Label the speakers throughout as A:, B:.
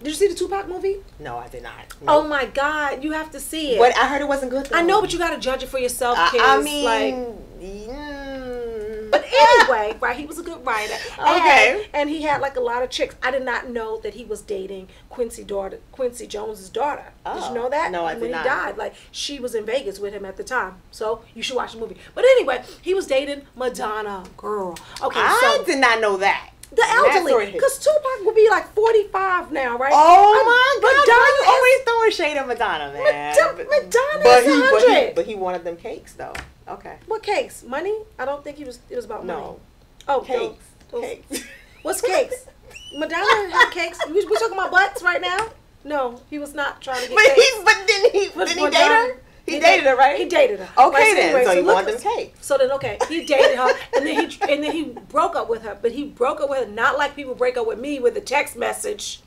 A: Did you see the Tupac movie?
B: No, I did not.
A: Oh my God, you have to see it.
B: But I heard it wasn't good. Though.
A: I know, but you got to judge it for yourself, kids.
B: I mean,
A: like,
B: mm,
A: But anyway, right? He was a good writer.
B: Okay.
A: And, and he had like a lot of chicks. I did not know that he was dating Quincy daughter, Quincy Jones's daughter. did
B: Oh.
A: you know that?
B: No, I
A: when
B: did
A: he
B: not.
A: died, like she was in Vegas with him at the time. So you should watch the movie. But anyway, he was dating Madonna, girl. Okay,
B: I
A: so
B: did not know that.
A: The elderly, because Tupac will be like forty five now, right?
B: Oh
A: Um,
B: my God!
A: Madonna
B: you
A: is-
B: always throwing shade at Madonna, man.
A: Madonna-
B: But-
A: Madonna
B: but
A: is
B: he, but he,
A: 100.
B: but he wanted them cakes though. Okay.
A: What cakes? Money? I don't think he was. It was about money.
B: No.
A: Oh,
B: Cakes.
A: those- those-
B: Cakes.
A: What's cakes? Madonna had cakes. We, we talking about butts right now? No, he was not trying to get
B: But
A: cakes.
B: he, but didn't he?
A: But
B: Didn't he date her? He, dated her, right?
A: He dated her.
B: Okay
A: Right,
B: then.
A: anyway,
B: so he wanted them cakes.
A: So then, okay, he dated her, and then he and then he broke up with her. But he broke up with her not like people break up with me with a text message.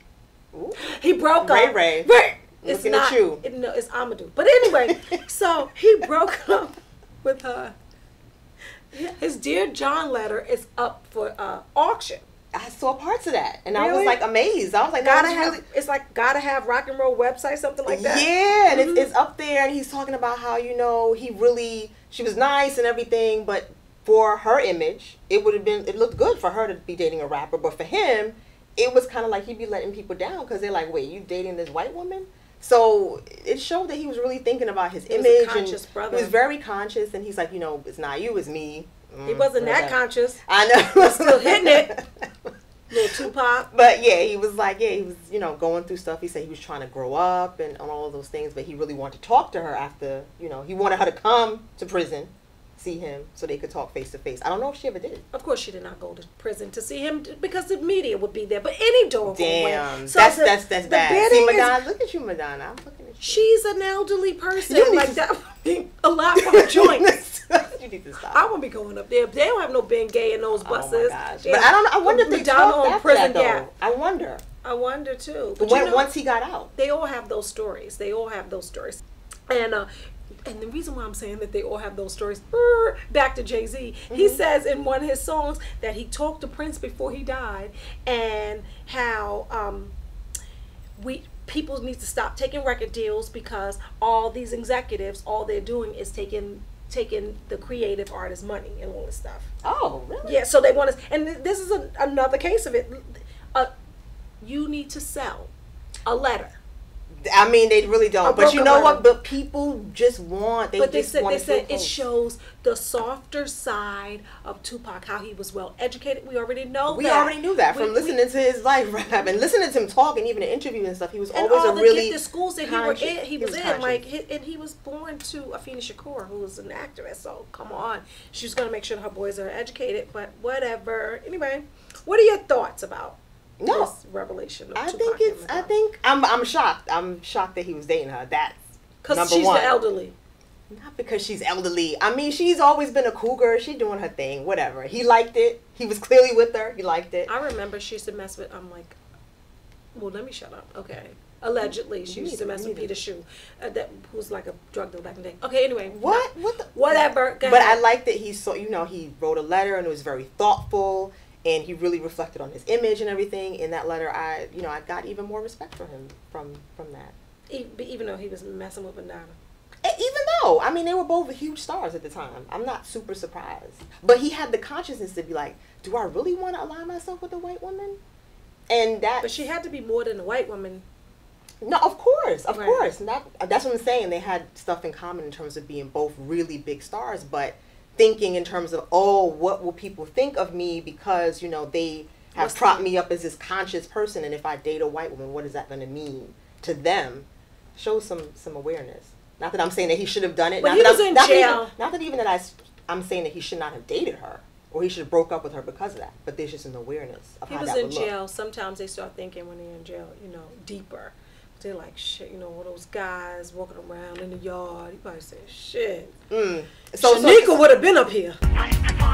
B: Ooh.
A: He broke
B: Ray
A: up.
B: Ray.
A: Right. It's
B: Looking at
A: not.
B: you.
A: It, no, it's Amadou. But anyway, so he broke up with her. His Dear John letter is up for uh, auction.
B: I saw parts of that, and I was like amazed. I was like,
A: Gotta
B: was
A: have.
B: really.
A: It's like gotta have rock and roll website, something like that.
B: Yeah, and
A: Mhm.
B: it's, it's up there, and he's talking about how you know he really she was nice and everything, but for her image, it would have been it looked good for her to be dating a rapper, but for him, it was kind of like he'd be letting people down because they're like, wait, you dating this white woman? So it showed that he was really thinking about his
A: He was
B: image,
A: conscious
B: and
A: brother.
B: he was very conscious, and he's like, you know, it's not you, it's me.
A: He
B: Mm,
A: wasn't that conscious.
B: I know,
A: still hitting it. Little Tupac.
B: But yeah, he was like, yeah, he was, you know, going through stuff. He said he was trying to grow up and, and all of those things, but he really wanted to talk to her after, you know, he wanted her to come to prison, see him, so they could talk face to face. I don't know if she ever did.
A: Of course, she did not go to prison to see him because the media would be there. But any door
B: Damn,
A: went.
B: that's
A: the-
B: that's that's bad. See,
A: is-
B: look at you, Madonna. I'm looking at you.
A: She's an elderly person.
B: You
A: like that would be a lot more joints.
B: Need to stop.
A: I won't be going up there. They don't have no Ben Gay in those buses.
B: Oh gosh!
A: They
B: But I don't. know. I wonder if they talked
A: on prison
B: that, though.
A: gap.
B: I wonder.
A: I wonder too.
B: But
A: But you
B: when,
A: know,
B: once he got out,
A: they all have those stories. They all have those stories. And uh and the reason why I'm saying that they all have those stories, back to Jay Z, he
B: Mm-hmm.
A: says in one of his songs that he talked to Prince before he died, and how um, we people need to stop taking record deals because all these executives, all they're doing is taking taking the creative artist money and all this stuff.
B: oh really?
A: Yeah, so they want to, and this is a, another case of it. Uh, you need to sell a letter.
B: I mean, they really don't. But you know what? But people just want. They
A: but they
B: just
A: said they said it shows the softer side of Tupac, how he was well educated. We already know
B: We
A: that.
B: already knew that from
A: we-
B: listening to his life rap and listening to him talk and even in interviews and stuff. He was
A: and
B: always
A: all
B: a
A: the
B: really
A: gifted schools that he, were in, he, was, in,
B: conscious.
A: like, he, and he was born to Afeni Shakur, who was an actress. So come on, she's gonna make sure her boys are educated. But whatever. Anyway, what are your thoughts about
B: No.
A: revelation?
B: I think it's. I think I'm. I'm shocked. I'm shocked that he was dating her. That's
A: because she's
B: one.
A: the elderly.
B: Not because she's elderly. I mean, she's always been a cougar. She doing her thing. Whatever. He liked it. He was clearly with her. He liked it.
A: I remember she used to mess with. I'm like, well, let me shut up. Okay. Allegedly, she
B: You
A: used to mess with Peter Shue, uh, that who's like a drug dealer back in the day. Okay, anyway.
B: What? What the?
A: Whatever.
B: But I like that he saw. You know, he wrote a letter and it was very thoughtful. And he really reflected on his image and everything in that letter. I, you know, I got even more respect for him from from that.
A: Even though he was messing with Madonna.
B: Even though, I mean, they were both huge stars at the time. I'm not super surprised. But he had the consciousness to be like, do I really want to align myself with a white woman? And that.
A: But she had to be more than a white woman.
B: No, of course, of
A: Right.
B: course. And that, that's what I'm saying. They had stuff in common in terms of being both really big stars, but thinking in terms of, oh, what will people think of me because, you know, they have
A: What's
B: propped me up as this conscious person. And if I date a white woman, what is that going to mean to them? Show some, some awareness. Not that I'm saying that he should have done it.
A: But
B: not
A: he
B: that
A: was
B: I'm,
A: in
B: not that
A: jail.
B: even, not that even that I, I'm saying that he should not have dated her or he should have broke up with her because of that. But there's just an awareness of
A: He
B: how
A: was
B: that
A: in
B: would look.
A: jail. Sometimes they start thinking when they're in jail, you know, deeper. They're like, shit, you know, all those guys walking around in the yard. You probably say, shit.
B: Mm. So, so
A: Shanika would have been up here.
C: Entertainment news.